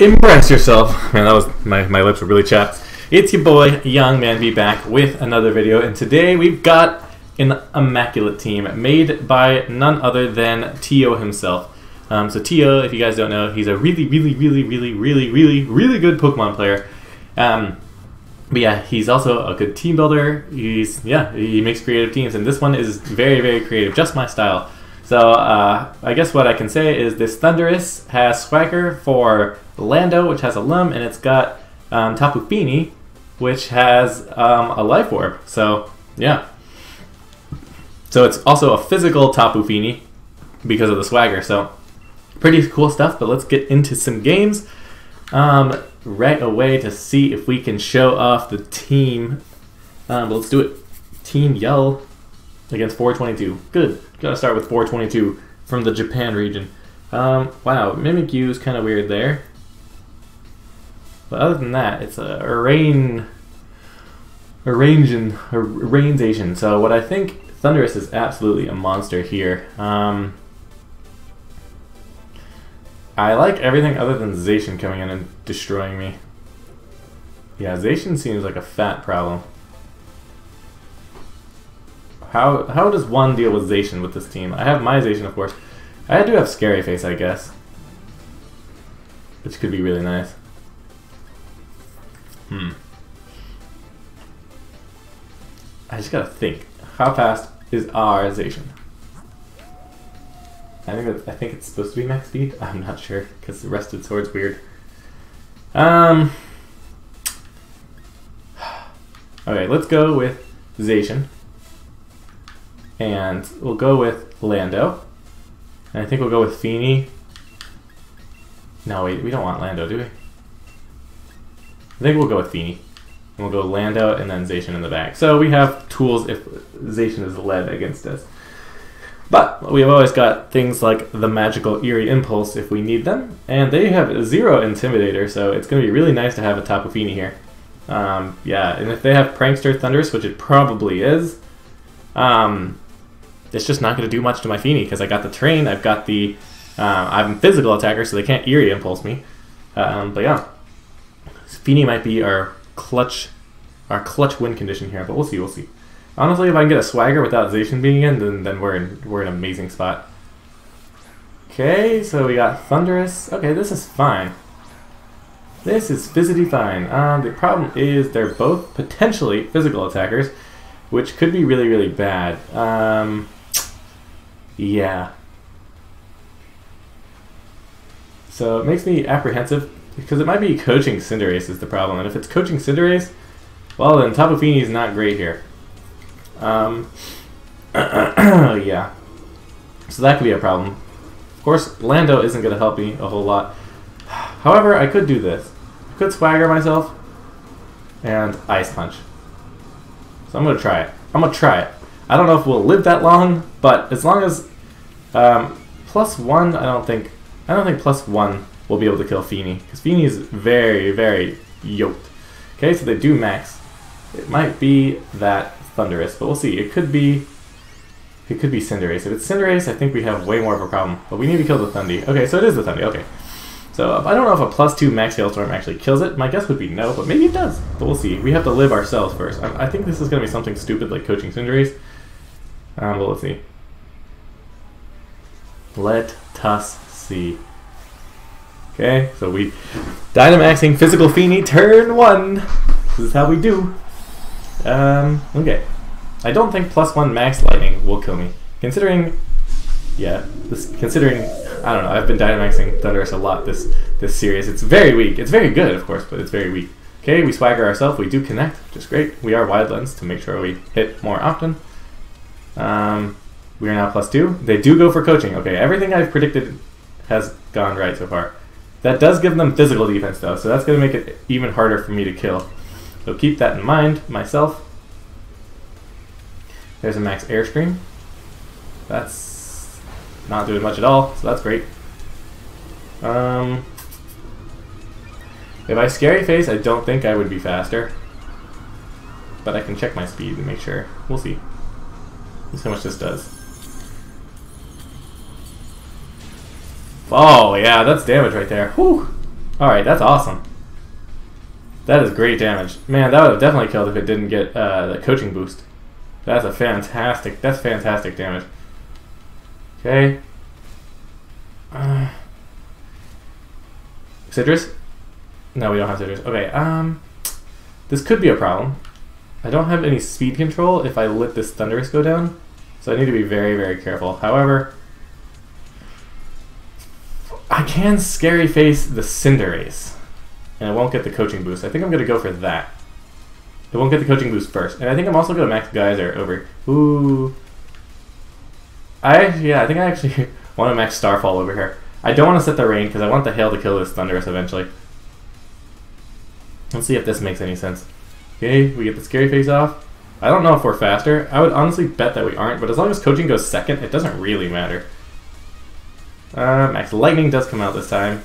Impress yourself. Man, that was my, my lips were really chapped. It's your boy, Young Mandby back with another video, and today we've got an immaculate team made by none other than Tyo himself. Um, so Tyo, if you guys don't know, he's a really, really, really, really, really, really, really good Pokemon player. Um, but yeah, he's also a good team builder. He's yeah, he makes creative teams, and this one is very, very creative, just my style. So uh, I guess what I can say is this Thundurus has Swagger for Lando, which has a Lum, and it's got um, Tapu Fini, which has um, a Life Orb. So yeah. So it's also a physical Tapu Fini because of the Swagger. So pretty cool stuff. But let's get into some games um, right away to see if we can show off the team. Um, let's do it. Team Yell against 422. Good. Gotta start with 422 from the Japan region. Um, wow, Mimikyu is kind of weird there. But other than that, it's a, a rain, a range a rain So what I think Thundurus is absolutely a monster here. Um, I like everything other than Zacian coming in and destroying me. Yeah, Zacian seems like a fat problem. How how does one deal with Zacian with this team? I have my Zacian, of course. I do have Scary Face, I guess. Which could be really nice. Hmm. I just gotta think. How fast is our Zacian? I think I think it's supposed to be max speed. I'm not sure because the Rusted Sword's weird. Um. Okay, let's go with Zacian. And we'll go with Lando. And I think we'll go with Fini. No, wait, we don't want Lando, do we? I think we'll go with Fini. And we'll go Lando and then Zacian in the back. So we have tools if Zacian is led against us. But we have always got things like the magical Eerie Impulse if we need them. And they have zero Intimidator, so it's going to be really nice to have a Tapu Fini here. Um, yeah, and if they have Prankster Thundurus, which it probably is, um, it's just not going to do much to my Fini because I got the train, I've got the, uh, I'm physical attacker, so they can't Eerie Impulse me. Um, but yeah, Fini might be our clutch, our clutch win condition here, but we'll see, we'll see. Honestly, if I can get a Swagger without Zacian being in, then, then we're in we're in an amazing spot. Okay, so we got Thundurus. Okay, this is fine. This is physically fine. Um, the problem is they're both potentially physical attackers, which could be really, really bad. Um, yeah. So it makes me apprehensive because it might be coaching Cinderace is the problem. And if it's coaching Cinderace, well then Tapu is not great here. Um, yeah. So that could be a problem. Of course, Lando isn't going to help me a whole lot. However, I could do this. I could swagger myself and Ice Punch. So I'm going to try it. I'm going to try it. I don't know if we'll live that long, but as long as um, plus one, I don't think I don't think plus one will be able to kill Fini because Fini is very very yoked. Okay, so they do max. It might be that Thundurus, but we'll see. It could be it could be Cinderace. If it's Cinderace, I think we have way more of a problem. But we need to kill the Thundy. Okay, so it is the Thundy. Okay. So I don't know if a plus two max hailstorm actually kills it. My guess would be no, but maybe it does. But we'll see. We have to live ourselves first. I, I think this is going to be something stupid like coaching Cinderace. Um, but let's see. Let us see. Okay, so we Dynamaxing Physical Fini turn one. This is how we do. Um, okay. I don't think plus one max lightning will kill me. Considering, yeah, this considering, I don't know. I've been Dynamaxing Thundurus a lot this this series. It's very weak. It's very good, of course, but it's very weak. Okay, we swagger ourselves. We do connect, which is great. We are wide lens to make sure we hit more often. Um, we are now plus two. They do go for coaching. Okay, everything I've predicted has gone right so far. That does give them physical defense though, so that's going to make it even harder for me to kill. So keep that in mind, myself. There's a max airstream. That's not doing much at all, so that's great. Um, if I scary face, I don't think I would be faster. But I can check my speed and make sure. We'll see. See how much this does. Oh, yeah, that's damage right there. Whew. Alright, that's awesome. That is great damage. Man, that would have definitely killed if it didn't get uh, the coaching boost. That's a fantastic, that's fantastic damage. Okay. Uh, Sitrus? No, we don't have Sitrus. Okay, um... This could be a problem. I don't have any speed control if I let this Thundurus go down. So I need to be very, very careful. However, I can Scary Face the Cinderace. And I won't get the coaching boost. I think I'm going to go for that. It won't get the coaching boost first. And I think I'm also going to max Geyser over. Ooh. I, yeah, I think I actually want to max Starfall over here. I don't want to set the rain because I want the hail to kill this Thundurus eventually. Let's see if this makes any sense. Okay, we get the scary face off. I don't know if we're faster. I would honestly bet that we aren't, but as long as coaching goes second, it doesn't really matter. Um, Max Lightning does come out this time.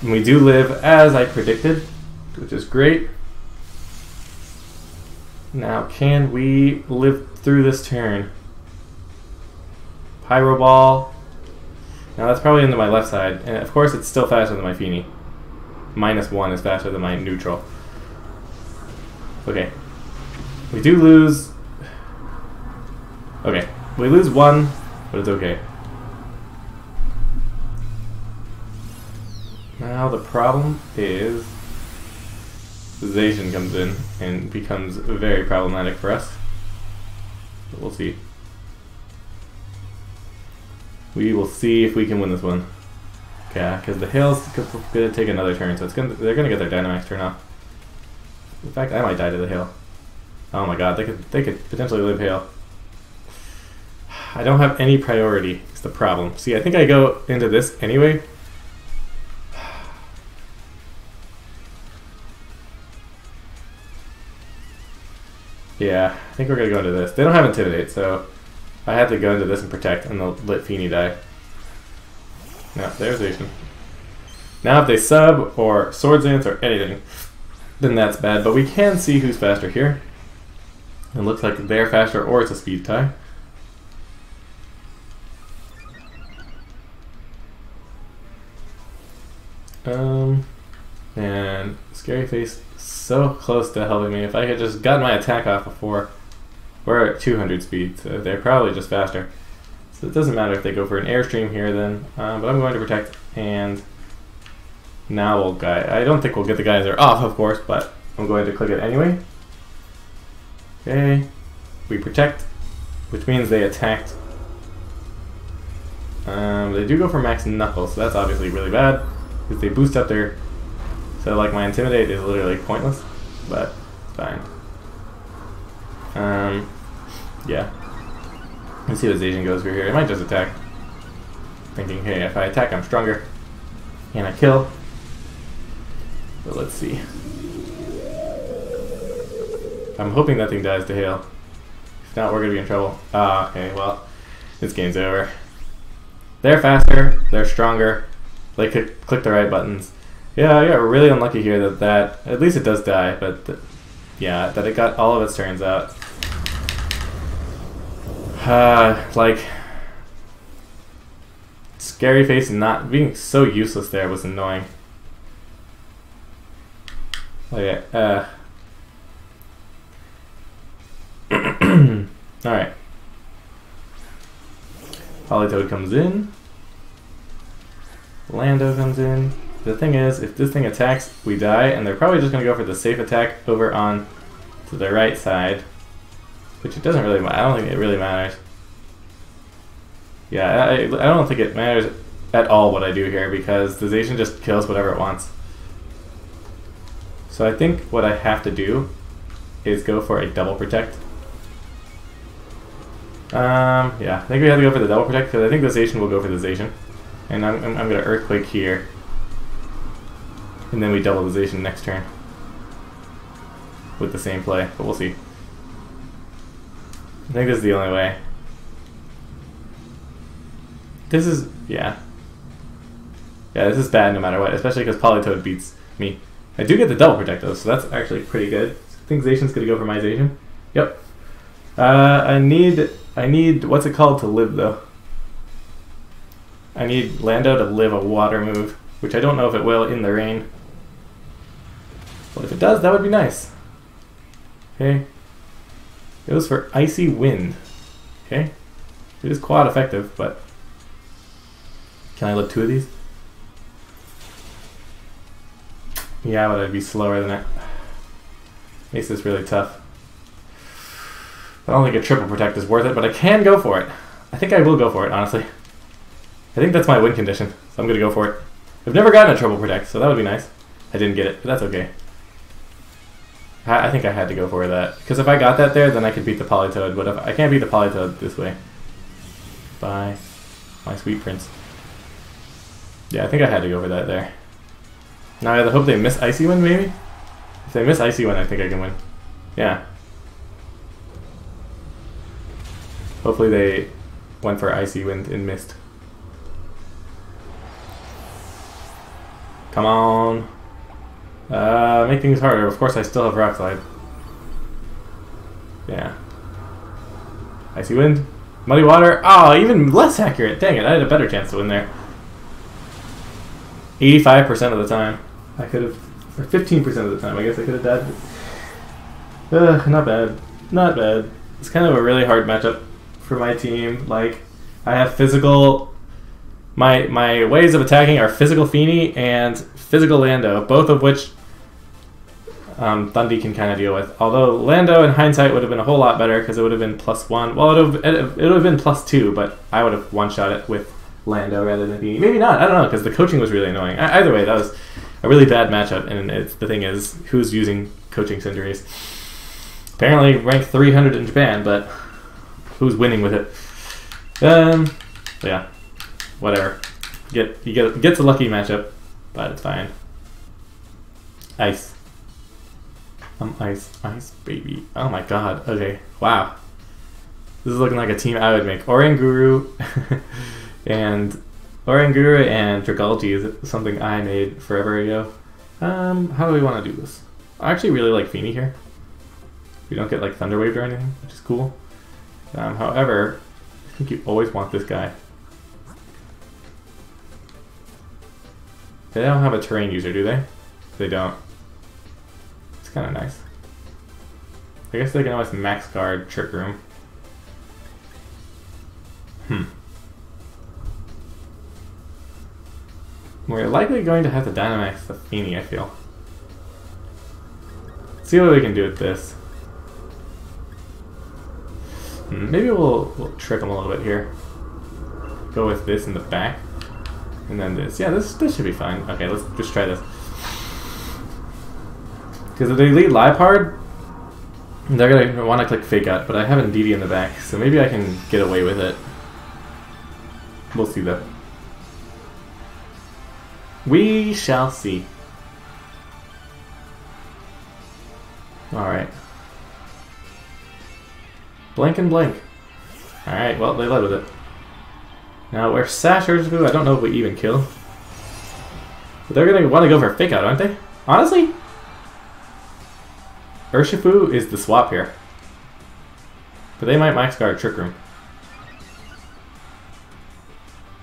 And we do live as I predicted, which is great. Now, can we live through this turn? Pyro Ball. Now that's probably into my left side, and of course it's still faster than my Fini. Minus one is faster than my neutral. Okay. We do lose... Okay. We lose one, but it's okay. Now the problem is... Zacian comes in and becomes very problematic for us. But we'll see. We will see if we can win this one. Okay, because the Hail's gonna take another turn, so it's gonna they're gonna get their Dynamax turn off. In fact, I might die to the Hail. Oh my god, they could they could potentially live Hail. I don't have any priority. It's the problem. See, I think I go into this anyway. Yeah, I think we're gonna go into this. They don't have Intimidate, so I have to go into this and protect, and they'll let Fini die. No, there's Zacian. Now if they sub, or Swords Dance, or anything, then that's bad. But we can see who's faster here. It looks like they're faster, or it's a speed tie. Um, and Scary Face so close to helping me. If I had just gotten my attack off before, we're at 200 speed, so they're probably just faster. So it doesn't matter if they go for an airstream here then, um, but I'm going to protect and now we'll guy. I don't think we'll get the geyser off, of course, but I'm going to click it anyway. Okay, we protect, which means they attacked. Um, they do go for max knuckles, so that's obviously really bad because they boost up their so like my intimidate is literally pointless, but fine. Um, yeah. Let's see what Zacian goes for here. It might just attack. Thinking, hey, if I attack, I'm stronger. And I kill. But let's see. I'm hoping that thing dies to hail. If not, we're gonna be in trouble. Ah, okay, well, this game's over. They're faster, they're stronger, they could click the right buttons. Yeah, I got really unlucky here that that, at least it does die, but the, yeah, that it got all of its turns out. Uh, like, scary face and not being so useless there was annoying. Like, uh. Alright. Politoed comes in. Lando comes in. The thing is, if this thing attacks, we die, and they're probably just going to go for the safe attack over on to the right side. Which it doesn't really matter. I don't think it really matters. Yeah, I, I don't think it matters at all what I do here, because the Zacian just kills whatever it wants. So I think what I have to do is go for a double protect. Um, yeah, I think we have to go for the double protect, because I think the Zacian will go for the Zacian. And I'm, I'm, I'm going to Earthquake here. And then we double the Zacian next turn. With the same play, but we'll see. I think this is the only way. This is, yeah. Yeah, this is bad no matter what, especially because Politoed beats me. I do get the double protect though, so that's actually pretty good. I think Zacian's gonna go for my Zacian. Yep. Uh, I need, I need, what's it called to live though? I need Lando to live a water move, which I don't know if it will in the rain. But if it does, that would be nice. Okay. It was for Icy Wind. Okay. It is quad effective, but... Can I live two of these? Yeah, but I'd be slower than it. Makes this really tough. I don't think a triple protect is worth it, but I can go for it. I think I will go for it, honestly. I think that's my win condition, so I'm going to go for it. I've never gotten a Trouble protect, so that would be nice. I didn't get it, but that's okay. I think I had to go for that. Because if I got that there, then I could beat the Politoed, but if I can't beat the Politoed this way. Bye. My sweet prince. Yeah, I think I had to go for that there. Now I have to hope they miss Icy Wind, maybe? If they miss Icy Wind, I think I can win. Yeah. Hopefully they went for Icy Wind and missed. Come on. Uh, make things harder. Of course, I still have Rock Slide. Yeah. Icy Wind. Muddy Water. Oh, even less accurate. Dang it, I had a better chance to win there. 85% of the time. I could have... Or 15% of the time, I guess I could have died. Ugh, not bad. Not bad. It's kind of a really hard matchup for my team. Like, I have physical... My, my ways of attacking are physical Fini and physical Lando, both of which um, Thundy can kind of deal with. Although Lando in hindsight would have been a whole lot better because it would have been plus one. Well, it would have, it would have been plus two, but I would have one shot it with Lando rather than Fini. Maybe not. I don't know because the coaching was really annoying. I, either way, that was a really bad matchup. And it's, the thing is, who's using coaching Cinderace? Apparently ranked 300 in Japan, but who's winning with it? Um, yeah, whatever. Get you get gets a lucky matchup, but it's fine. Ice. Um, ice, ice, baby. Oh my god. Okay. Wow. This is looking like a team I would make. Oranguru and Oranguru and Dragalge is something I made forever ago. Um, how do we want to do this? I actually really like Fini here. We don't get like Thunder Waved or anything, which is cool. Um, however, I think you always want this guy. They don't have a terrain user, do they? They don't. It's kind of nice. I guess they can always max guard Trick Room. Hmm. We're likely going to have to Dynamax the Fini, I feel. Let's see what we can do with this. Hmm, maybe we'll, we'll trick them a little bit here. Go with this in the back. And then this. Yeah, this this should be fine. Okay, let's just try this. Because if they lead Liepard, they're going to want to click Fake Out, but I have Indeedee in the back, so maybe I can get away with it. We'll see though. We shall see. Alright. Blank and blank. Alright, well, they led with it. Now, where Sash Urshifu, I don't know if we even kill. But they're going to want to go for a fake out, aren't they? Honestly, Urshifu is the swap here. But they might max guard Trick Room.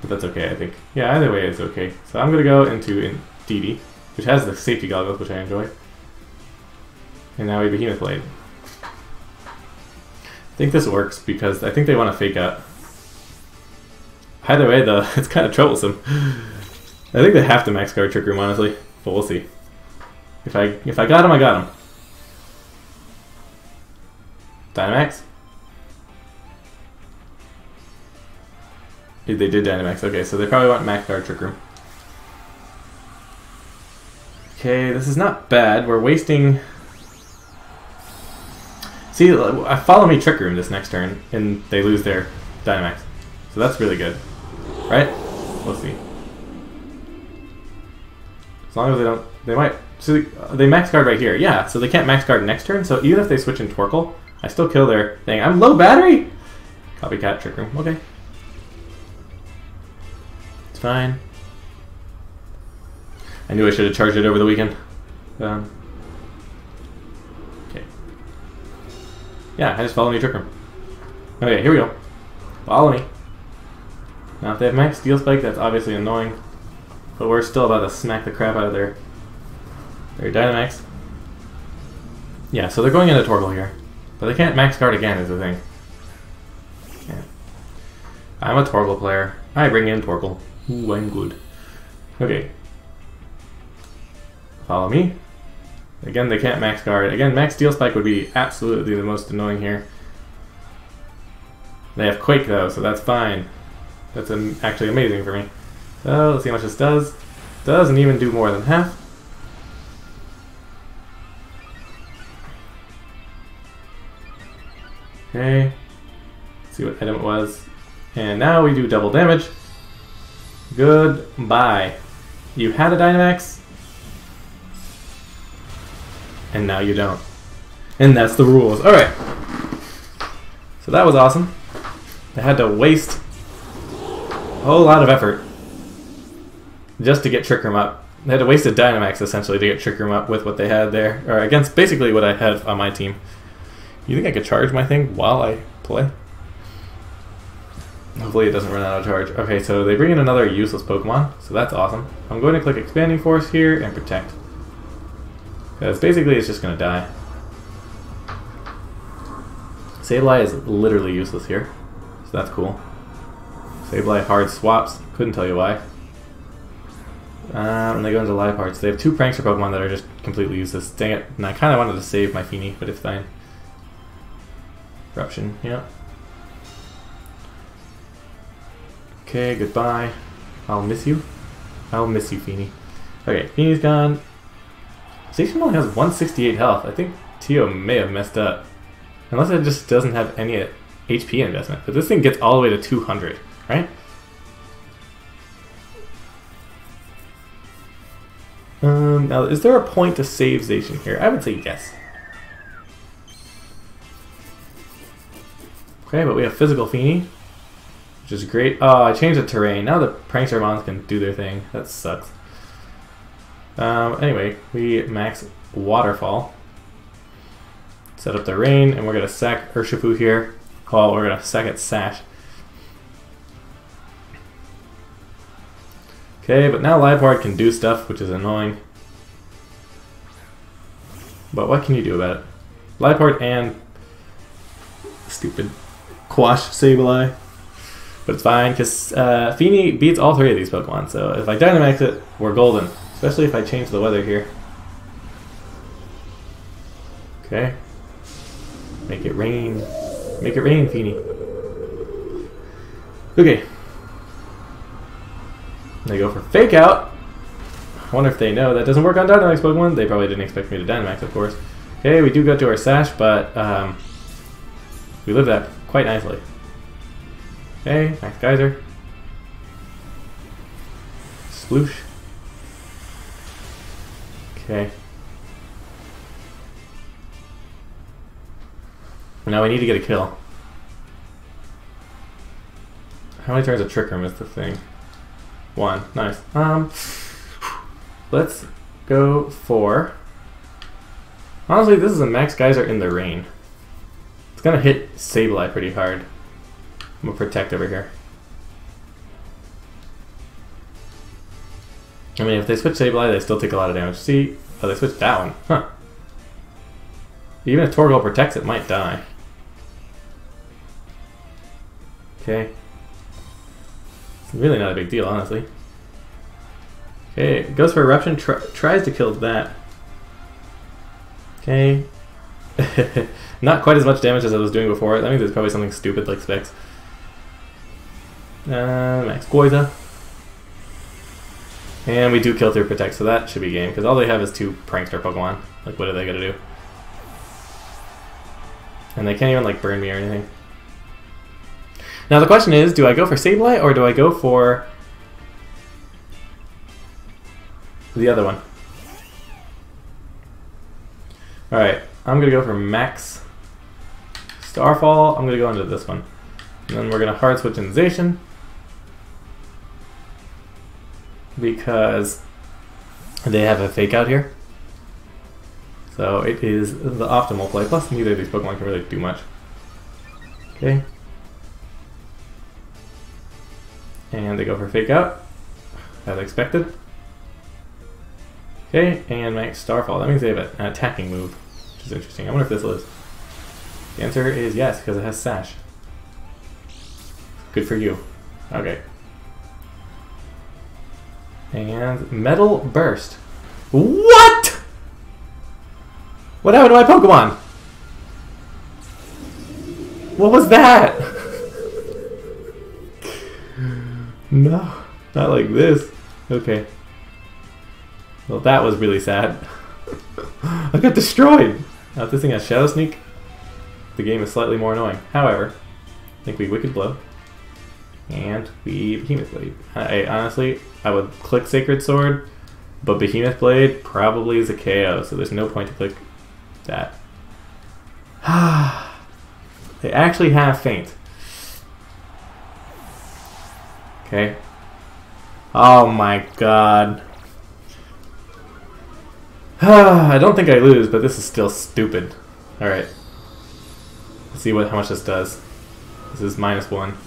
But that's okay, I think. Yeah, either way it's okay. So I'm going to go into in DD, which has the safety goggles, which I enjoy. And now we Behemoth Blade. I think this works because I think they want to fake out. Either way, though, it's kind of troublesome. I think they have to max guard Trick Room, honestly. But we'll see. If I if I got him, I got him. Dynamax? They did Dynamax. Okay, so they probably want max guard Trick Room. Okay, this is not bad. We're wasting... See, follow me Trick Room this next turn, and they lose their Dynamax. So that's really good. Right? We'll see. As long as they don't... They might... So they max guard right here. Yeah, so they can't max guard next turn, so even if they switch in Torkoal, I still kill their thing. I'm low battery! Copycat Trick Room. Okay. It's fine. I knew I should have charged it over the weekend. Um, okay. Yeah, I just follow me Trick Room. Okay, here we go. Follow me. Now if they have max steel spike, that's obviously annoying. But we're still about to smack the crap out of their their Dynamax. Yeah, so they're going into Torkoal here. But they can't max guard again is the thing. Yeah. I'm a Torkoal player. I bring in Torkoal. Ooh, I'm good. Okay. Follow me. Again, they can't max guard. Again, max steel spike would be absolutely the most annoying here. They have Quake though, so that's fine. That's actually amazing for me. So let's see how much this does. Doesn't even do more than half. Okay. Let's see what item it was. And now we do double damage. Goodbye. You had a Dynamax, and now you don't. And that's the rules. Alright. So that was awesome. I had to waste whole lot of effort just to get Trick Room up. They had to waste a Dynamax essentially to get Trick Room up with what they had there, or against basically what I had on my team. You think I could charge my thing while I play? Hopefully it doesn't run out of charge. Okay, so they bring in another useless Pokemon, so that's awesome. I'm going to click Expanding Force here and Protect. Because basically it's just going to die. Sableye is literally useless here, so that's cool. Sableye hard swaps, couldn't tell you why. Uh, and they go into live parts. They have two prankster Pokemon that are just completely useless. Dang it. And I kind of wanted to save my Fini, but it's fine. Corruption, yeah. Okay, goodbye. I'll miss you. I'll miss you, Fini. Okay, Fini's gone. Zacian only has 168 health. I think Tyo may have messed up. Unless it just doesn't have any HP investment. But this thing gets all the way to 200, right? Um, now, is there a point to save Zacian here? I would say yes. Okay, but we have Physical Fini, which is great. Oh, I changed the terrain. Now the Prankster Mons can do their thing. That sucks. Um, anyway, we max Waterfall. Set up the rain, and we're going to sack Urshifu here. Call, we're going to sack it Sash. Okay, but now Liepard can do stuff, which is annoying. But what can you do about it? Liepard and stupid Quash Sableye. But it's fine, because uh, Fini beats all three of these Pokemon, so if I Dynamax it, we're golden. Especially if I change the weather here. Okay. Make it rain. Make it rain, Fini. Okay. They go for Fake Out. I wonder if they know that doesn't work on Dynamax Pokemon. They probably didn't expect me to Dynamax, of course. Okay, we do go to our Sash, but um, we live that quite nicely. Okay, Max Geyser. Sploosh. Okay. Now we need to get a kill. How many turns of Trick Room is the thing? One. Nice. Um, let's go for... Honestly, this is a Max Geyser in the rain. It's gonna hit Sableye pretty hard. I'm gonna protect over here. I mean, if they switch Sableye, they still take a lot of damage. See? Oh, they switched that one. Huh. Even if Torkoal protects, it might die. Okay. Really not a big deal, honestly. Okay, goes for Eruption, tr tries to kill that. Okay. not quite as much damage as I was doing before. That means it's probably something stupid like Specs. Uh, Max Geyser. And we do kill through Protect, so that should be game, because all they have is two Prankster Pokemon. Like, what are they gonna do? And they can't even, like, burn me or anything. Now the question is, do I go for Sableye, or do I go for the other one? Alright, I'm gonna go for Max Starfall. I'm gonna go into this one. And then we're gonna hard switch in Zacian. because they have a fake out here. So it is the optimal play. Plus, neither of these Pokemon can really do much. Okay. Go for fake out, as expected. Okay, and Max Starfall. That means they have an attacking move, which is interesting. I wonder if this lives. The answer is yes, because it has Sash. Good for you. Okay. And Metal Burst. What? What happened to my Pokemon? What was that? No, not like this. Okay. Well, that was really sad. I got destroyed! Now, if this thing has Shadow Sneak, the game is slightly more annoying. However, I think we Wicked Blow. And we Behemoth Blade. I honestly, I would click Sacred Sword, but Behemoth Blade probably is a KO, so there's no point to click that. they actually have Feint. Okay. Oh my god. I don't think I lose, but this is still stupid. Alright. Let's see what how much this does. This is minus one.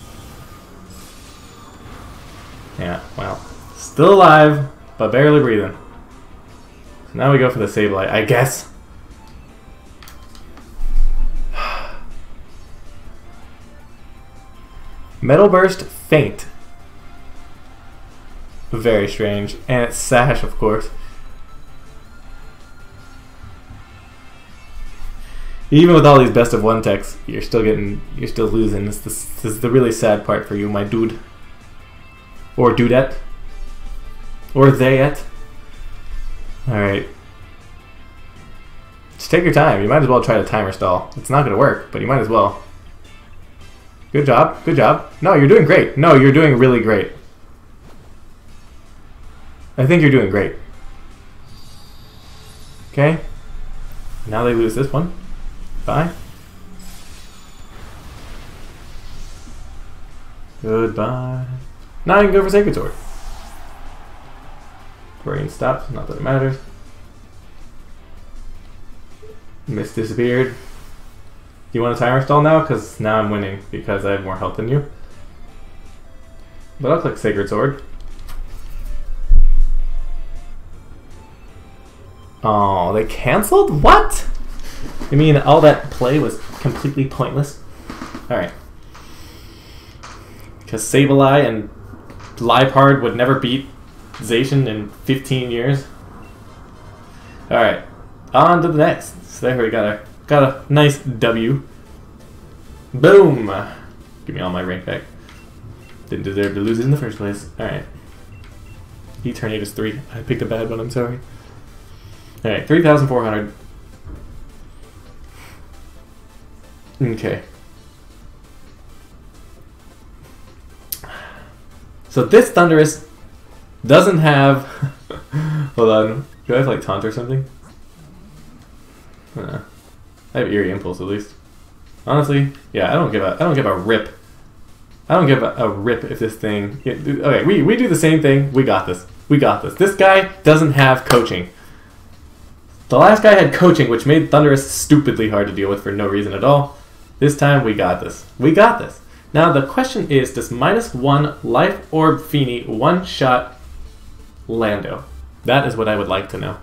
Yeah, well. Still alive, but barely breathing. So now we go for the save light, I guess. Metal Burst Feint. Very strange. And it's Sash, of course. Even with all these best of one techs, you're still getting, you're still losing. This, this, this is the really sad part for you, my dude. Or dudette. Or theyette. Alright. Just take your time. You might as well try the timer stall. It's not going to work, but you might as well. Good job. Good job. No, you're doing great. No, you're doing really great. I think you're doing great. Okay. Now they lose this one. Bye. Goodbye. Now I can go for Sacred Sword. Brain stops, not that it matters. Mist disappeared. Do you want a timer stall now? Because now I'm winning because I have more health than you. But I'll click Sacred Sword. Oh, they cancelled? What? You mean all that play was completely pointless? Alright. Because Sableye and Liepard would never beat Zacian in 15 years. Alright. On to the next. So there we got a got a nice W. Boom! Give me all my rank back. Didn't deserve to lose it in the first place. Alright. Eternatus 3. I picked a bad one, I'm sorry. Alright, 3,400. Okay. So this Thundurus doesn't have... hold on. Do I have like taunt or something? Uh, I have eerie impulse at least. Honestly, yeah, I don't give a I don't give a rip. I don't give a, a rip if this thing. Okay, we we do the same thing. We got this. We got this. This guy doesn't have coaching. The last guy had coaching, which made Thundurus stupidly hard to deal with for no reason at all. This time we got this. We got this. Now the question is, does minus one life orb Fini one shot Lando? That is what I would like to know.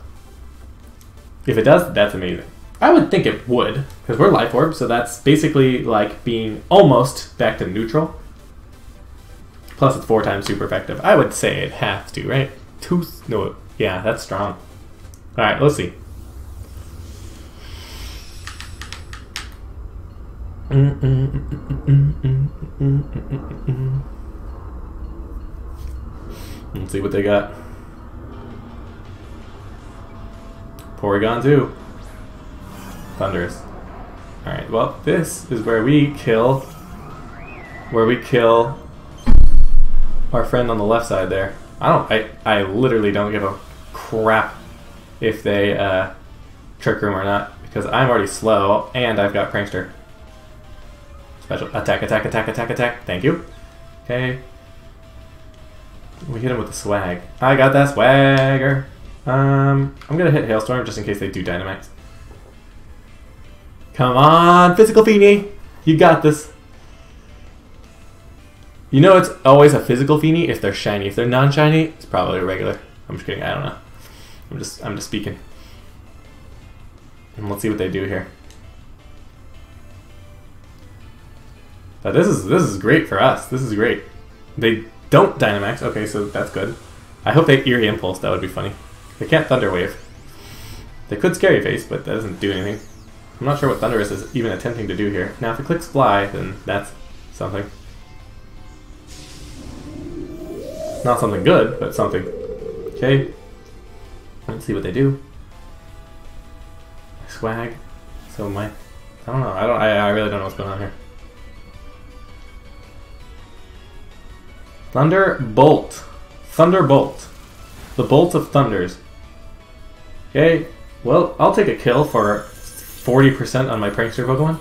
If it does, that's amazing. I would think it would, because we're life orb, so that's basically like being almost back to neutral. Plus it's four times super effective. I would say it has to, right? Two, no, yeah, that's strong. Alright, let's see. Let's see what they got. Porygon 2. Thundurus. Alright, well, this is where we kill... Where we kill our friend on the left side there. I don't... I, I literally don't give a crap if they uh, trick room or not, because I'm already slow, and I've got Prankster. Special attack, attack, attack, attack, attack. Thank you. Okay. We hit him with the swag. I got that swagger. Um, I'm gonna hit Hailstorm just in case they do Dynamax. Come on, Physical Fini! You got this. You know, it's always a physical Fini if they're shiny. If they're non-shiny, it's probably a regular. I'm just kidding. I don't know. I'm just I'm just speaking. And let's see what they do here. But this is this is great for us. This is great. They don't Dynamax. Okay, so that's good. I hope they Eerie Impulse. That would be funny. They can't Thunder Wave. They could Scary Face, but that doesn't do anything. I'm not sure what Thundurus is even attempting to do here. Now, if it clicks Fly, then that's something. Not something good, but something. Okay. Let's see what they do. Swag. So my, I don't know. I don't. I, I really don't know what's going on here. Thunderbolt. Thunderbolt. The bolt of thunders. Okay. Well, I'll take a kill for 40% on my Prankster Pokemon.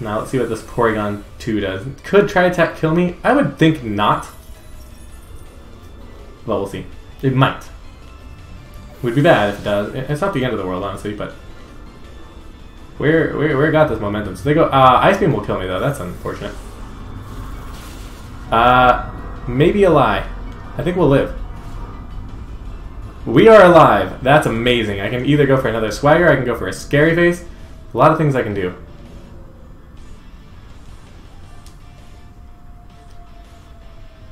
Now let's see what this Porygon 2 does. Could Tri Attack kill me? I would think not. Well, we'll see. It might. Would be bad if it does. It's not the end of the world, honestly, but... Where, where, where got this momentum? So they go, uh, Ice Beam will kill me, though. That's unfortunate. Uh, maybe a lie. I think we'll live. We are alive. That's amazing. I can either go for another swagger, I can go for a scary face. A lot of things I can do.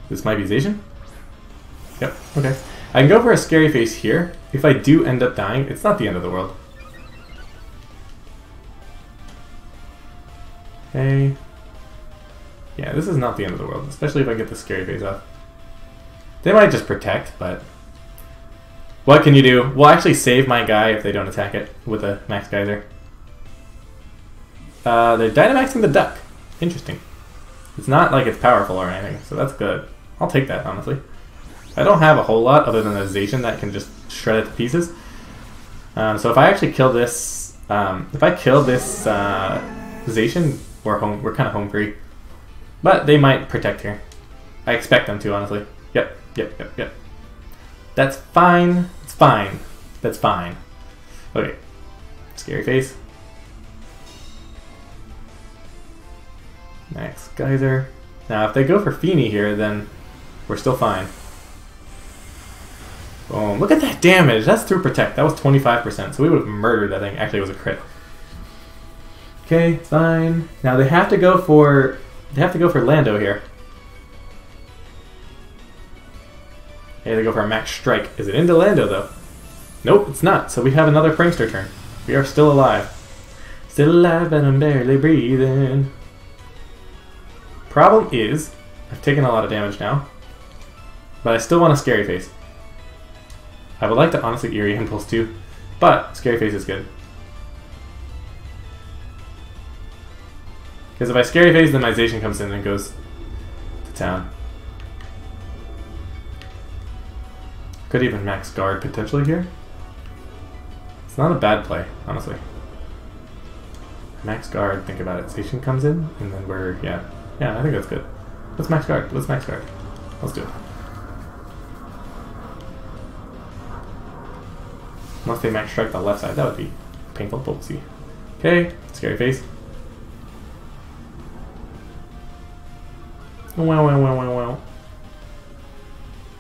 This might be Zacian? Yep, okay. I can go for a scary face here. If I do end up dying, it's not the end of the world. Okay. Yeah, this is not the end of the world, especially if I get the scary face off. They might just protect, but... What can you do? We'll actually save my guy if they don't attack it with a Max Geyser. Uh, they're Dynamaxing the Duck. Interesting. It's not like it's powerful or anything, so that's good. I'll take that, honestly. I don't have a whole lot other than a Zacian that can just shred it to pieces. Um, so if I actually kill this, um, if I kill this uh, Zacian, we're home. We're kind of home free. But they might protect here. I expect them to, honestly. Yep, yep, yep, yep. That's fine. It's fine. That's fine. Okay. Scary face. Max Geyser. Now, if they go for Fini here, then we're still fine. Boom. Look at that damage. That's through Protect. That was 25%. So we would have murdered that thing. Actually, it was a crit. Okay, fine. Now they have to go for... They have to go for Lando here. Hey, they go for a max strike. Is it into Lando, though? Nope, it's not. So we have another Prankster turn. We are still alive. Still alive, and I'm barely breathing. Problem is, I've taken a lot of damage now. But I still want a Scary Face. I would like to honestly Eerie Impulse too, but Scary Face is good. Because if I Scary Face, then my Zacian comes in and goes to town. Could even max guard potentially here. It's not a bad play, honestly. Max guard, think about it. Zacian comes in, and then we're, yeah. Yeah, I think that's good. Let's max guard. Let's max guard. Let's do it. Unless they max strike the left side, that would be painful, but we'll see. Okay, scary face. Wow, wow, wow, wow, wow.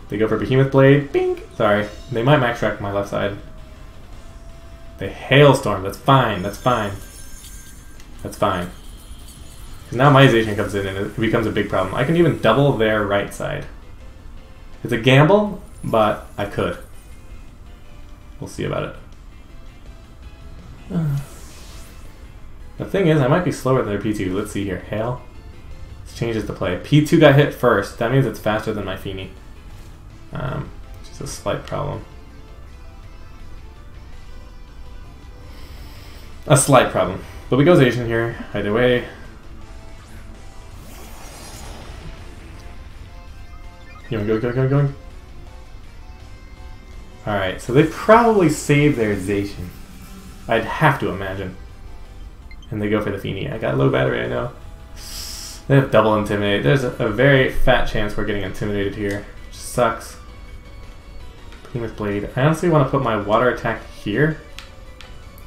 They go for Behemoth Blade. Bing! Sorry. They might max track my left side. They Hailstorm. That's fine. That's fine. That's fine. Now my Zacian comes in and it becomes a big problem. I can even double their right side. It's a gamble, but I could. We'll see about it. Hmm. The thing is, I might be slower than their P2. Let's see here. Hail. Changes the play. P2 got hit first. That means it's faster than my Fini. Um, just a slight problem. A slight problem. But we go Zacian here. Either way. You want to go, go, go, go? Alright, so they probably save their Zacian. I'd have to imagine. And they go for the Fini. I got low battery, I know. They have double Intimidate. There's a, a very fat chance we're getting intimidated here. Which sucks. Behemoth Blade. I honestly want to put my water attack here.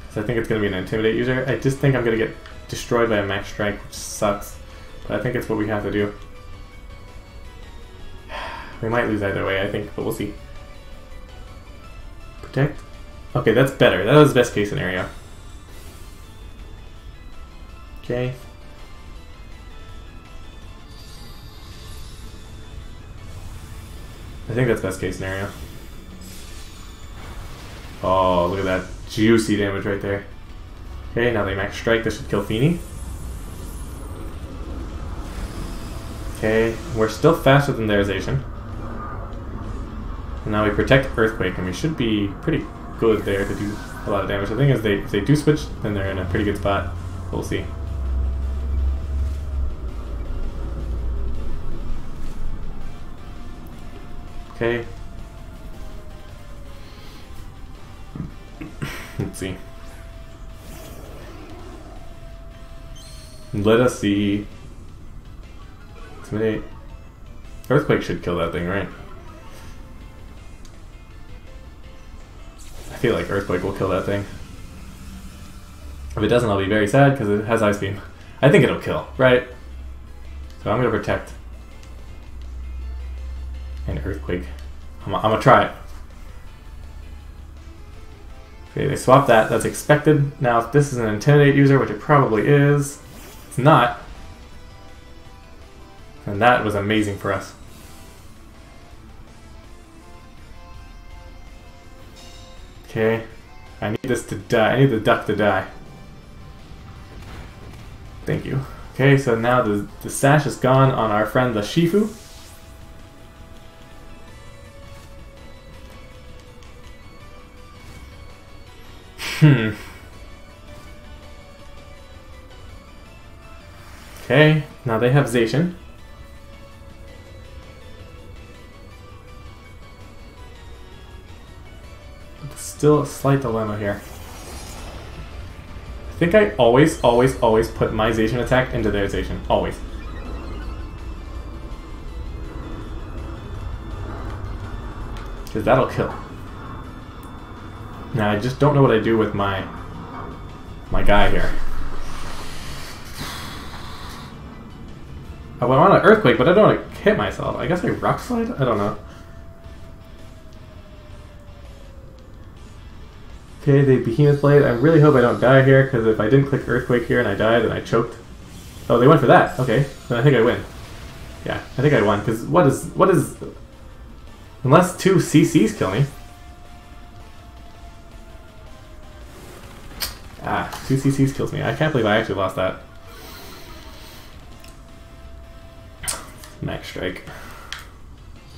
Because I think it's going to be an Intimidate user. I just think I'm going to get destroyed by a Max Strike, which sucks. But I think it's what we have to do. We might lose either way, I think, but we'll see. Protect? Okay, that's better. That was the best case scenario. Okay. I think that's best case scenario. Oh, look at that juicy damage right there. Okay, now they max strike. This should kill Fini. Okay, we're still faster than their Zacian. And now we protect Earthquake, and we should be pretty good there to do a lot of damage. The thing is, they, if they do switch, then they're in a pretty good spot. We'll see. Okay. Let's see. Let us see. Intimidate. Earthquake should kill that thing, right? I feel like Earthquake will kill that thing. If it doesn't, I'll be very sad because it has Ice Beam. I think it'll kill, right? So I'm going to protect. Earthquake. I'm, I'm to try it. Okay, they swap that. That's expected. Now, if this is an Intimidate user, which it probably is, it's not. And that was amazing for us. Okay. I need this to die. I need the duck to die. Thank you. Okay, so now the, the sash is gone on our friend the Shifu. Hmm. Okay, now they have Zacian. Still a slight dilemma here. I think I always, always, always put my Zacian attack into their Zacian. Always. Because that'll kill. Now I just don't know what I do with my my guy here. Oh, I want an earthquake, but I don't want to hit myself. I guess I rock slide? I don't know. Okay, the behemoth blade. I really hope I don't die here, because if I didn't click earthquake here and I died, then I choked. Oh, they went for that. Okay, then I think I win. Yeah, I think I won, because what is... What is... Unless two CCs kill me. Two CCs kills me. I can't believe I actually lost that. Max strike.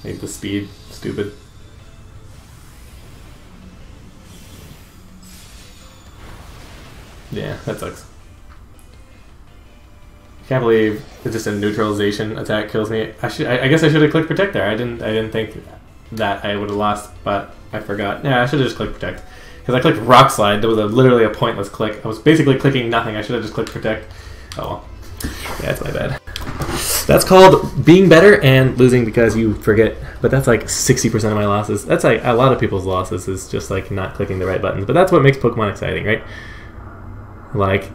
Made the speed stupid. Yeah, that sucks. Can't believe it's just a neutralization attack kills me. I should. I, I guess I should have clicked protect there. I didn't. I didn't think that I would have lost, but I forgot. Yeah, I should have just clicked protect because I clicked rock slide. That was a, literally a pointless click. I was basically clicking nothing. I should have just clicked protect. Oh. Yeah, it's my bad. That's called being better and losing because you forget. But that's like 60% of my losses. That's like a lot of people's losses is just like not clicking the right buttons. But that's what makes Pokemon exciting, right? Like,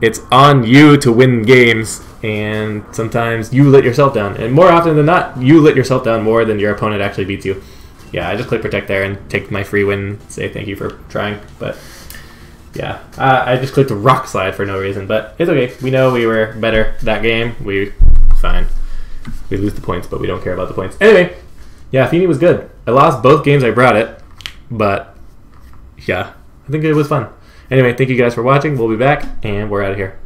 it's on you to win games, and sometimes you let yourself down. And more often than not, you let yourself down more than your opponent actually beats you. Yeah, I just click protect there and take my free win, say thank you for trying. But yeah, uh, I just clicked rock slide for no reason, but it's okay. We know we were better that game. We fine. We lose the points, but we don't care about the points. Anyway, yeah, Fini was good. I lost both games I brought it, but yeah, I think it was fun. Anyway, thank you guys for watching. We'll be back, and we're out of here.